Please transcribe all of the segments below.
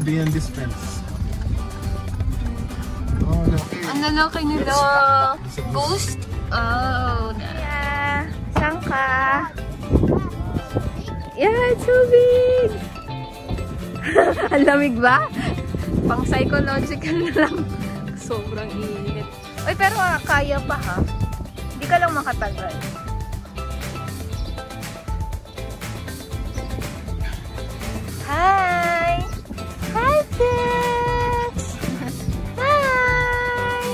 being dispense. Oh, laki. Ang lalaki nila. Ghost? Oh, nice. Yeah. Saan ka? Yeah, it's so big! Ang lamig ba? Pang psychological na lang. Sobrang init. Uy, pero ah, kaya pa ha. Hindi ka lang makatagal. Hi! Hi, Pets! Hi!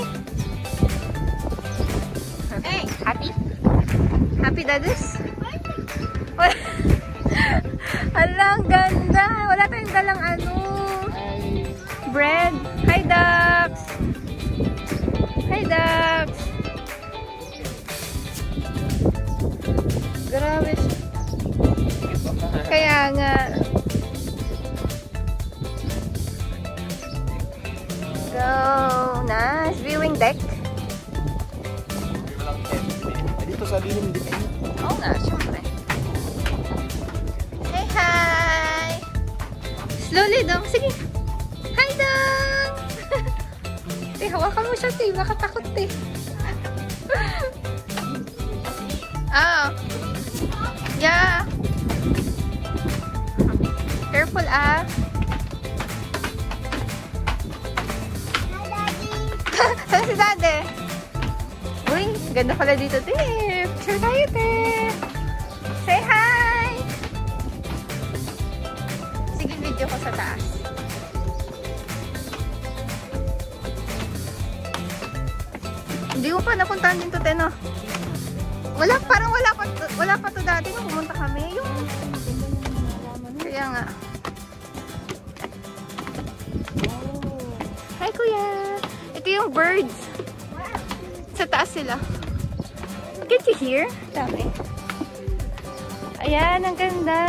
Hey, happy? Happy, Dadus? Hala, ang ganda! Wala tayong dalang ano. Bread. Hi, ducks! Hi, ducks! Grabe siya. Kaya nga. Go! Nice! Viewing deck. Dito sa lilim dito. Oo nga, syempre. Say hi! Slowly dong. Sige. Hi dong! Te, hawakan mo siya, te. Baka takot, te. oh. Yeah. Careful, ah. Saan si Dade? Uy, ganda pala dito, te. Picture tayo, te. Say hi! Sige, video ko sa taas. Hindi ko pa napuntahan din to, te, no? Wala, parang wala pa, wala pa to dati nung pumunta kami. Yung... Kaya nga. Hi, kuya! Yung birds. Sa taas sila. Get you here? Dami. Ayan, ang ganda.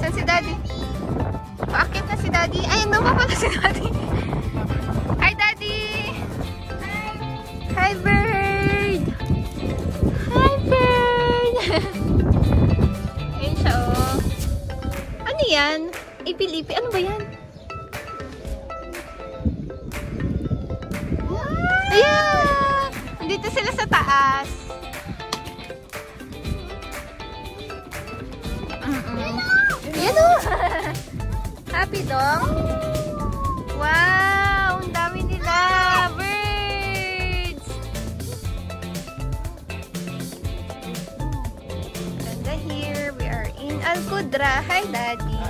Saan si daddy? Paakit na si daddy. Ayun, naman pala si daddy. Hi, daddy! Hi, bird! Hi, bird! Ayun siya, oh. Ano yan? Ipilipi. Ano ba yan? Taas. Mm-mm. Yan o! Happy dong? Wow! Ang dami nila! Birds! Ganda here. We are in Alcudra. Hi, Daddy!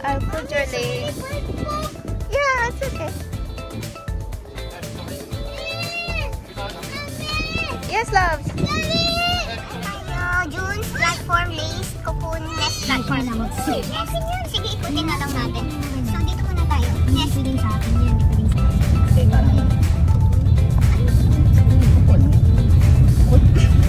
Alcudra Lake. Yes, loves. June's platform list, cocoon nest platform. Yes, yun. Sige, ikutin na lang natin. So, dito muna tayo. Yes. Dito din sa akin yan. Dito din sa akin. What's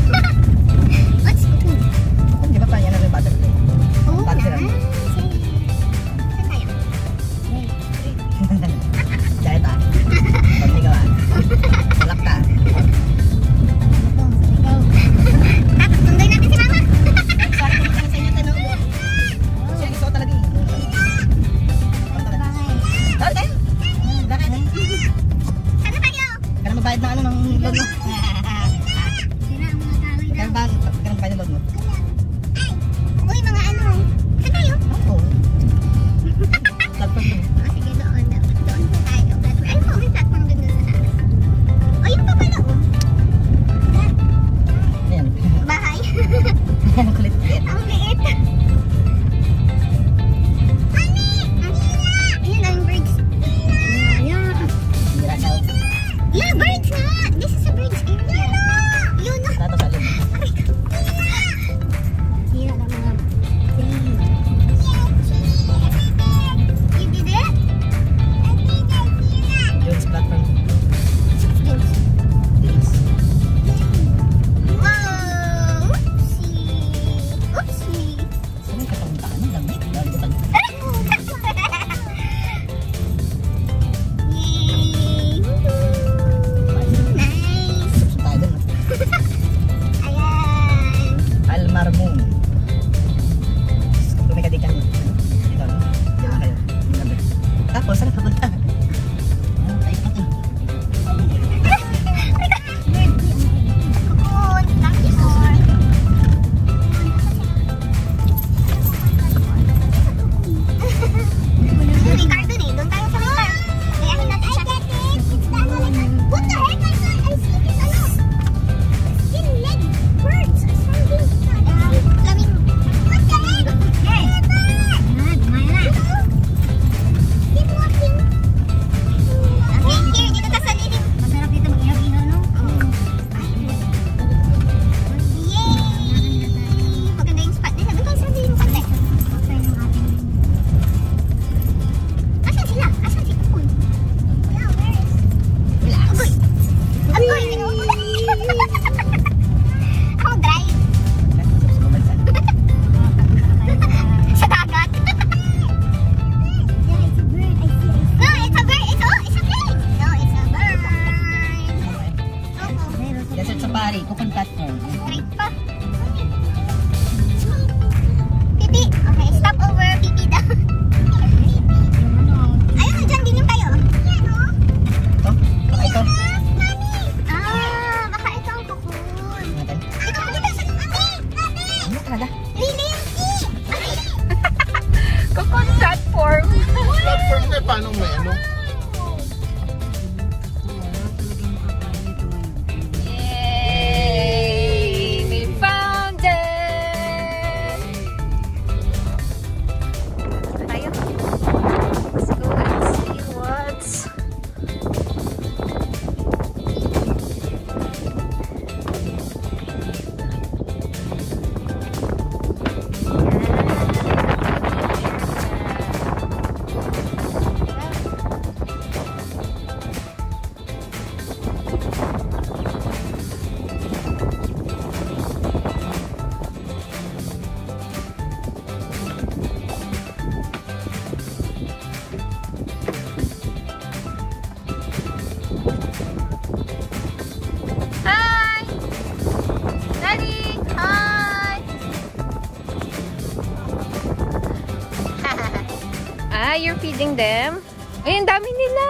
Now you're feeding them. Ay, dami nila!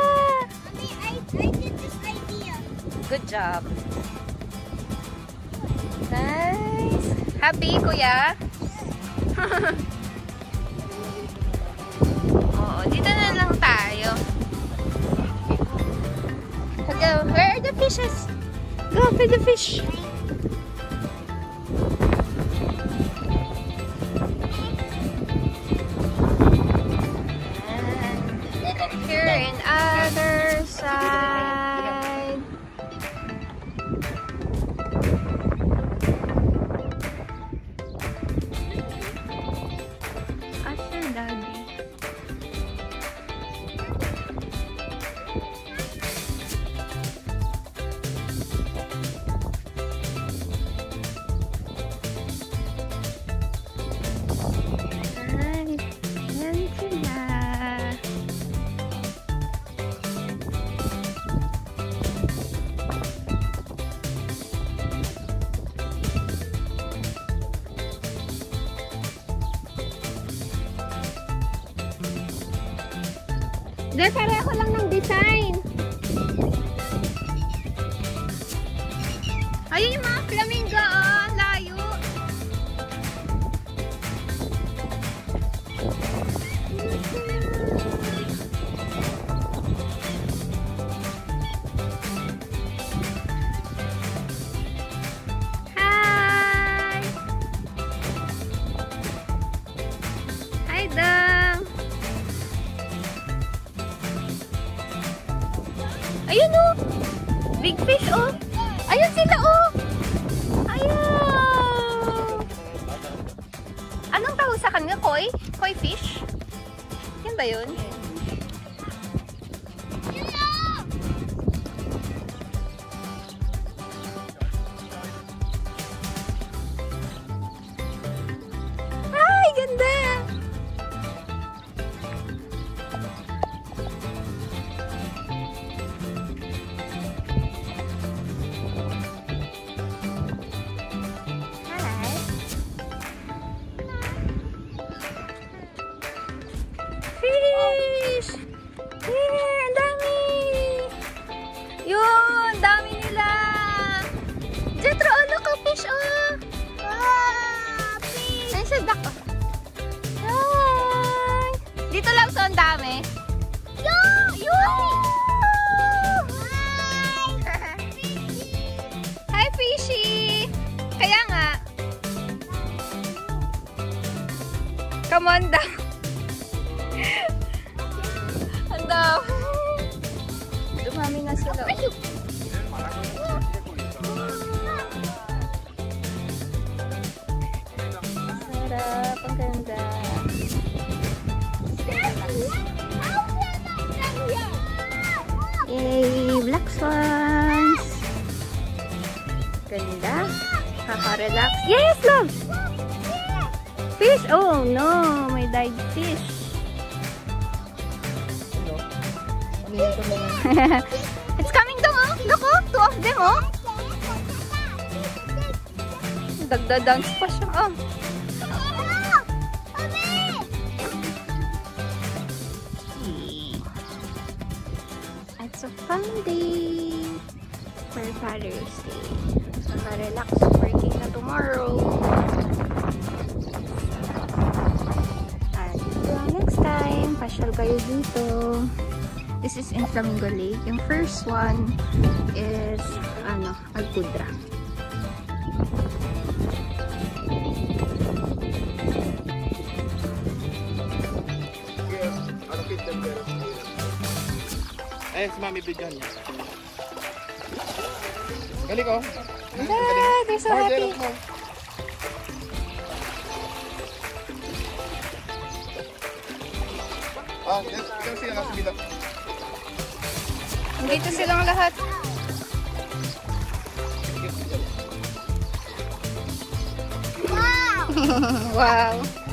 Mommy, I, I did this idea. Good job. Nice. Happy, kuya? Oo, dito na lang tayo. Go, where are the fishes? Go feed the fish. Hindi, pareho lang ng design. Ayun yung mga flamingo, oh. Yan ba yun? Come on daw. Ang daw. Dumami na sila. Sarap. Ang ganda. Yay! Black swans! Ganda. Kaka-relax. Yes, love! Fish! Oh, no! May died fish. It's coming down, oh! Look, oh! Two of them, oh! Dagda-dance pa siya, oh! It's a fun day for Father's Day. Saka-relax working na tomorrow. Time, pasyal kayo dito. This is in Flamingo Lake. Yung first one is, ano, Alcudra. Eh, si Mami bigyan niya. Galing oh. Ah, they're so happy. Ikaw sila nasa gila. Dito silang lahat. Wow! wow.